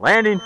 Landing.